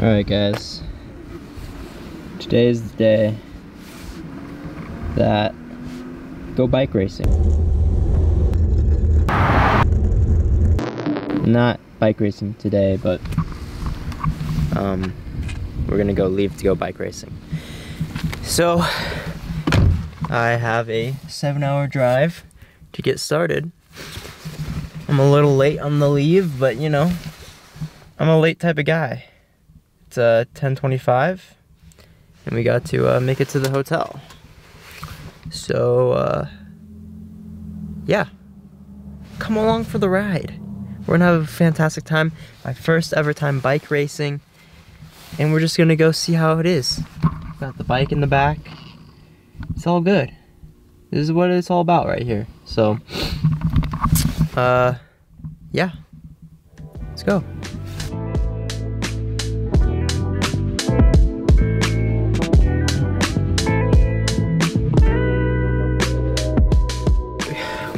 Alright guys, today is the day that go bike racing. Not bike racing today, but um, we're gonna go leave to go bike racing. So, I have a seven hour drive to get started. I'm a little late on the leave, but you know, I'm a late type of guy. Uh, 10:25, and we got to uh, make it to the hotel. So uh, yeah, come along for the ride. We're gonna have a fantastic time. My first ever time bike racing, and we're just gonna go see how it is. Got the bike in the back. It's all good. This is what it's all about right here. So, uh, yeah, let's go.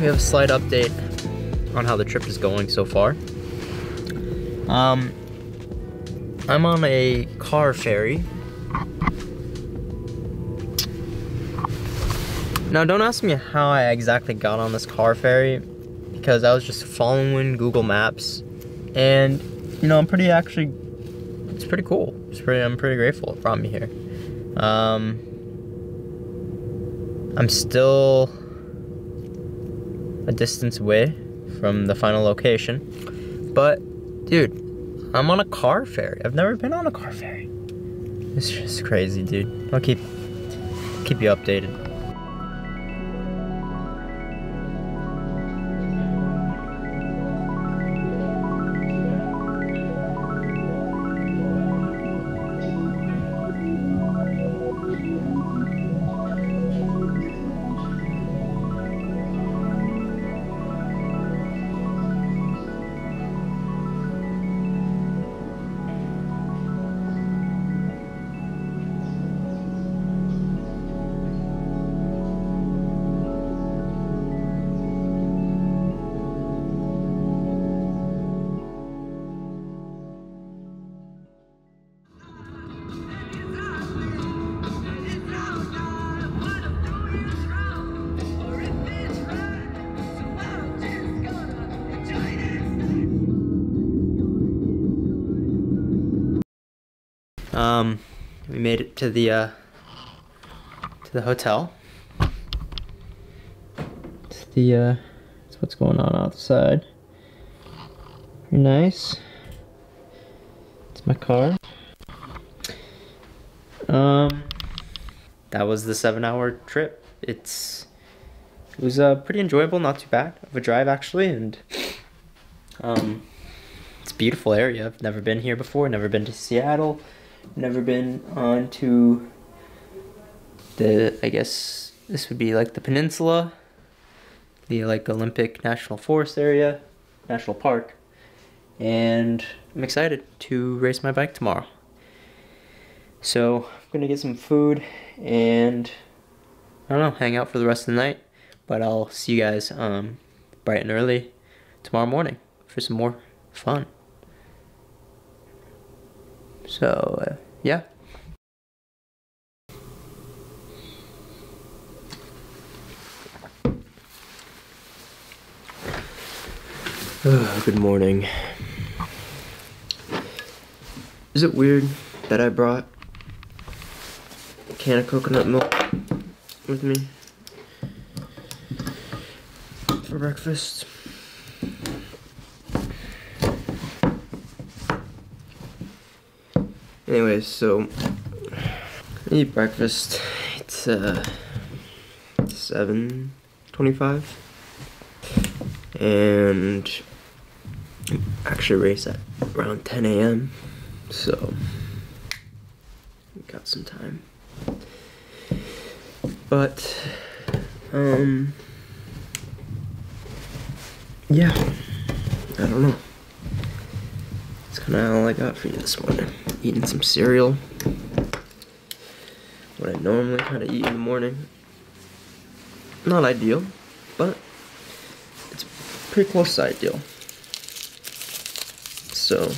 We have a slight update on how the trip is going so far. Um, I'm on a car ferry. Now, don't ask me how I exactly got on this car ferry because I was just following Google Maps, and you know, I'm pretty actually. It's pretty cool. It's pretty. I'm pretty grateful it brought me here. Um, I'm still a distance away from the final location. But, dude, I'm on a car ferry. I've never been on a car ferry. It's just crazy, dude. I'll keep keep you updated. Um, we made it to the uh, to the hotel. It's the uh, it's what's going on outside. Very nice. It's my car. Um, that was the seven-hour trip. It's it was uh, pretty enjoyable, not too bad of a drive actually, and um, it's a beautiful area. I've never been here before. Never been to Seattle never been on to the I guess this would be like the peninsula, the like Olympic National Forest area, National Park, and I'm excited to race my bike tomorrow. So I'm gonna get some food and I don't know, hang out for the rest of the night. But I'll see you guys um, bright and early tomorrow morning for some more fun. So, uh, yeah. Oh, good morning. Is it weird that I brought a can of coconut milk with me for breakfast? Anyways, so I eat breakfast. It's uh seven twenty-five, and actually race at around ten a.m. So got some time, but um yeah, I don't know. That's kind of all I got for you this morning eating some cereal. What I normally kind of eat in the morning. Not ideal, but it's pretty close to ideal. So,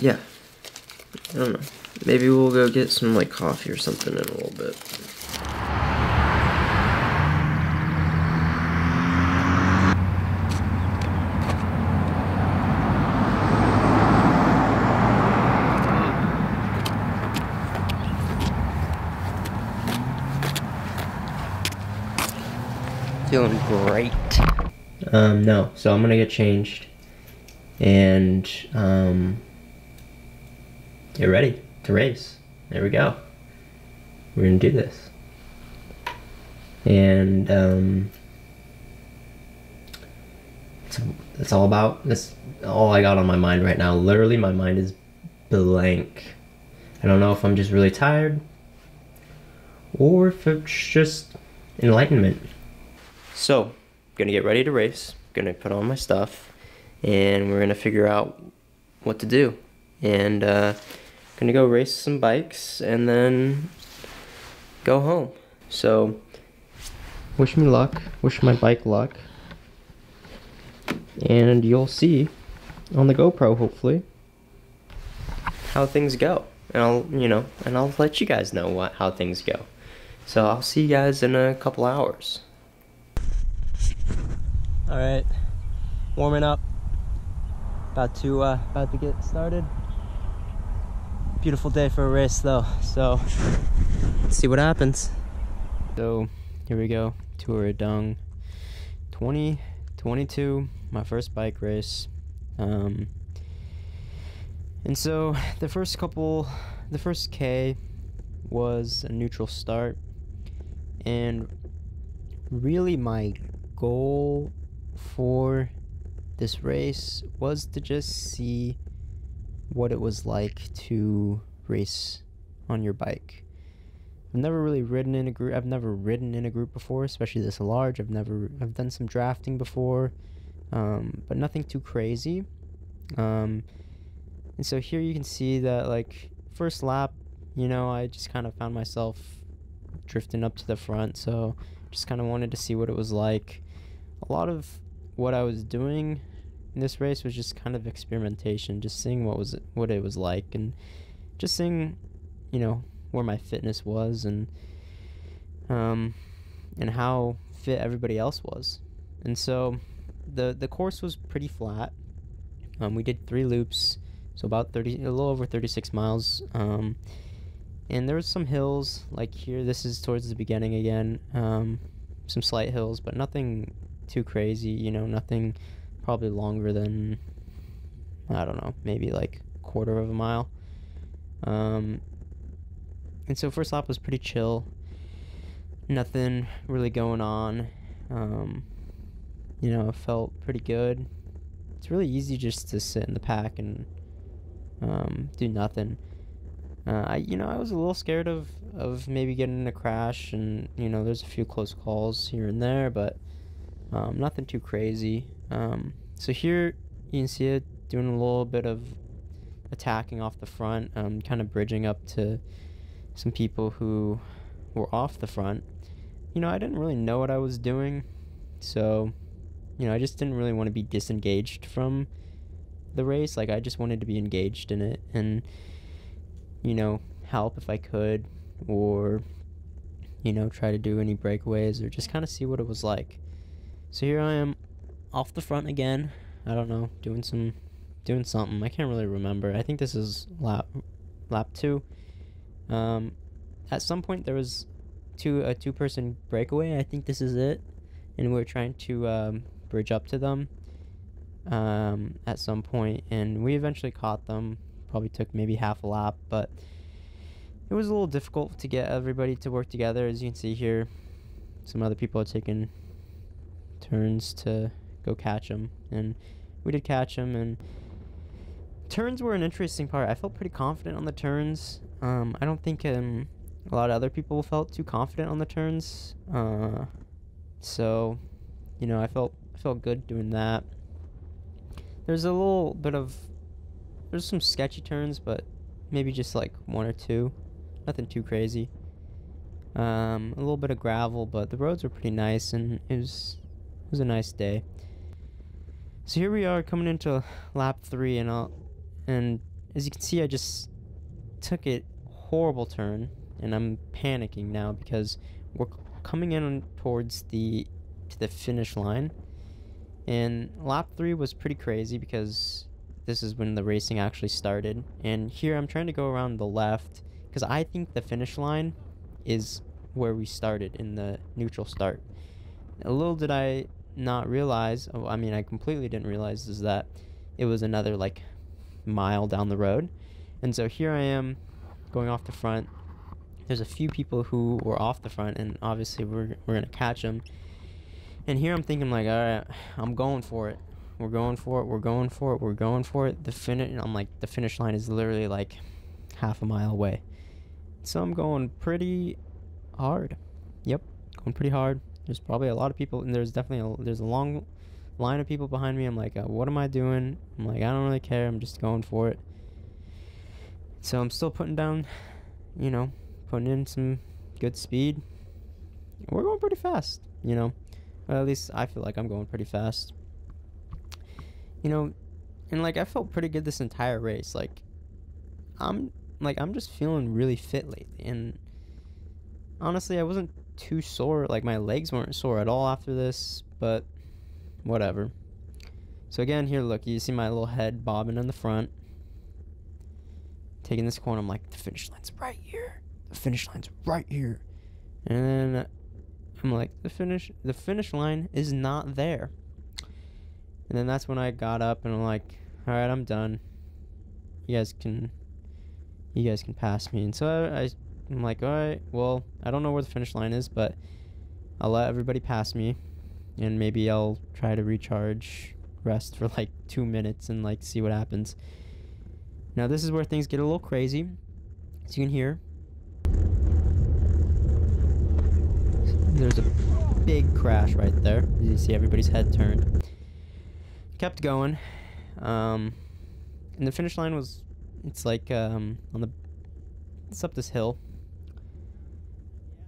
yeah. I don't know. Maybe we'll go get some like coffee or something in a little bit. Feeling great. Um, no, so I'm gonna get changed and um, get ready to race. There we go. We're gonna do this. And um, it's, it's all about that's all I got on my mind right now. Literally, my mind is blank. I don't know if I'm just really tired or if it's just enlightenment. So, gonna get ready to race. Gonna put on my stuff, and we're gonna figure out what to do. And uh, gonna go race some bikes and then go home. So, wish me luck. Wish my bike luck. And you'll see on the GoPro, hopefully, how things go. And I'll, you know, and I'll let you guys know what how things go. So I'll see you guys in a couple hours. All right, warming up. About to uh, about to get started. Beautiful day for a race though, so let's see what happens. So here we go, Tour of Dung 2022, my first bike race. Um, and so the first couple, the first K was a neutral start, and really my goal for this race was to just see what it was like to race on your bike. I've never really ridden in a group. I've never ridden in a group before, especially this large. I've never. I've done some drafting before, um, but nothing too crazy. Um, and so here you can see that like first lap, you know, I just kind of found myself drifting up to the front. So just kind of wanted to see what it was like. A lot of what I was doing in this race was just kind of experimentation, just seeing what was what it was like, and just seeing, you know, where my fitness was and um and how fit everybody else was. And so the the course was pretty flat. Um, we did three loops, so about thirty, a little over thirty six miles. Um, and there was some hills like here. This is towards the beginning again. Um, some slight hills, but nothing too crazy. You know, nothing probably longer than I don't know, maybe like quarter of a mile. Um, and so first lap was pretty chill. Nothing really going on. Um, you know, felt pretty good. It's really easy just to sit in the pack and um, do nothing. Uh, I, you know, I was a little scared of, of maybe getting in a crash, and you know, there's a few close calls here and there, but um, nothing too crazy. Um, so here you can see it doing a little bit of attacking off the front, um, kind of bridging up to some people who were off the front. You know, I didn't really know what I was doing, so you know, I just didn't really want to be disengaged from the race. Like I just wanted to be engaged in it and you know, help if I could or you know, try to do any breakaways or just kind of see what it was like. So here I am off the front again. I don't know, doing some doing something. I can't really remember. I think this is lap lap 2. Um at some point there was two a two person breakaway. I think this is it. And we are trying to um, bridge up to them um, at some point and we eventually caught them. Probably took maybe half a lap, but it was a little difficult to get everybody to work together as you can see here. Some other people are taking turns to go catch them, and we did catch them. And turns were an interesting part. I felt pretty confident on the turns. Um, I don't think um, a lot of other people felt too confident on the turns. Uh, so, you know, I felt felt good doing that. There's a little bit of there's some sketchy turns, but maybe just like one or two. Nothing too crazy. Um, a little bit of gravel, but the roads were pretty nice, and it was was a nice day. So here we are coming into lap three, and I'll, and as you can see, I just took a horrible turn, and I'm panicking now because we're coming in towards the to the finish line. And lap three was pretty crazy because this is when the racing actually started. And here I'm trying to go around the left because I think the finish line is where we started in the neutral start. A little did I not realize, oh, I mean, I completely didn't realize, is that it was another like mile down the road. And so here I am going off the front. There's a few people who were off the front, and obviously we're, we're going to catch them. And here I'm thinking, like, all right, I'm going for it. We're going for it. We're going for it. We're going for it. The finish, I'm like, the finish line is literally like half a mile away. So I'm going pretty hard. Yep, going pretty hard. There's probably a lot of people, and there's definitely a, there's a long line of people behind me. I'm like, uh, what am I doing? I'm like, I don't really care. I'm just going for it. So I'm still putting down, you know, putting in some good speed. We're going pretty fast, you know. Well, at least I feel like I'm going pretty fast. You know, and like I felt pretty good this entire race. Like I'm like I'm just feeling really fit lately and honestly, I wasn't too sore. Like my legs weren't sore at all after this, but whatever. So again, here, look, you see my little head bobbing in the front. Taking this corner, I'm like, the finish line's right here. The finish line's right here. And then I'm like, the finish, the finish line is not there. And then that's when I got up and I'm like, all right, I'm done. You guys can, you guys can pass me. And so I, I I'm like, all right, well, I don't know where the finish line is, but I'll let everybody pass me, and maybe I'll try to recharge, rest for like two minutes, and like see what happens. Now this is where things get a little crazy, as you can hear. There's a big crash right there. As you see, everybody's head turned. Kept going, um, and the finish line was, it's like um, on the, it's up this hill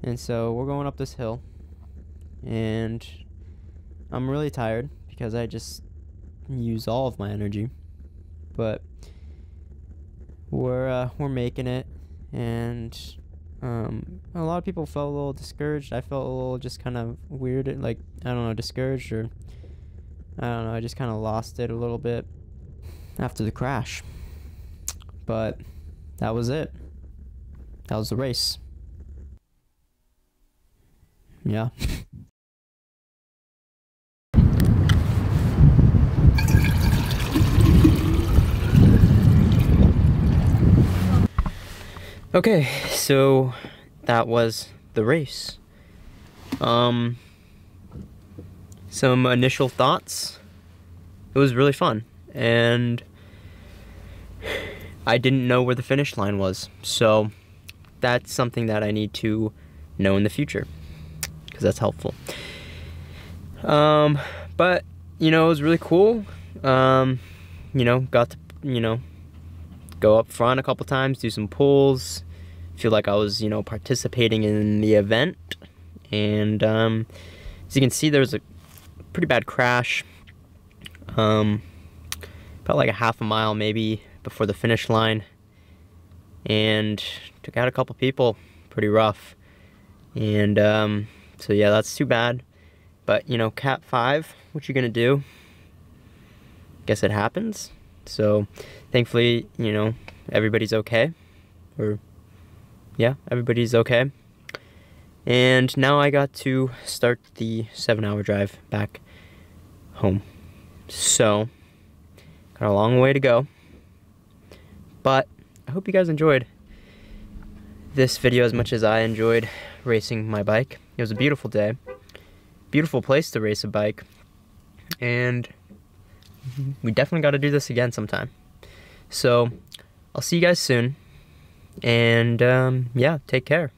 and so we're going up this hill. And I'm really tired because I just use all of my energy. But we're uh, we're making it and um, a lot of people felt a little discouraged. I felt a little just kind of weird, like I don't know, discouraged or I don't know. I just kind of lost it a little bit after the crash. But that was it. That was the race. Yeah. okay, so that was the race. Um, some initial thoughts. It was really fun, and I didn't know where the finish line was, so that's something that I need to know in the future because that's helpful. Um, but you know, it was really cool. Um, you know, got to you know go up front a couple times, do some pulls. Feel like I was you know participating in the event, and um, as you can see, there was a pretty bad crash. Um, about like a half a mile maybe before the finish line, and took out a couple people. Pretty rough, and um, so yeah, that's too bad. But, you know, Cat 5, what you gonna do? Guess it happens. So, thankfully, you know, everybody's okay. Or, yeah, everybody's okay. And now I got to start the seven hour drive back home. So, got a long way to go. But, I hope you guys enjoyed this video as much as I enjoyed racing my bike. It was a beautiful day. Beautiful place to race a bike. And we definitely got to do this again sometime. So, I'll see you guys soon. And um, yeah, take care.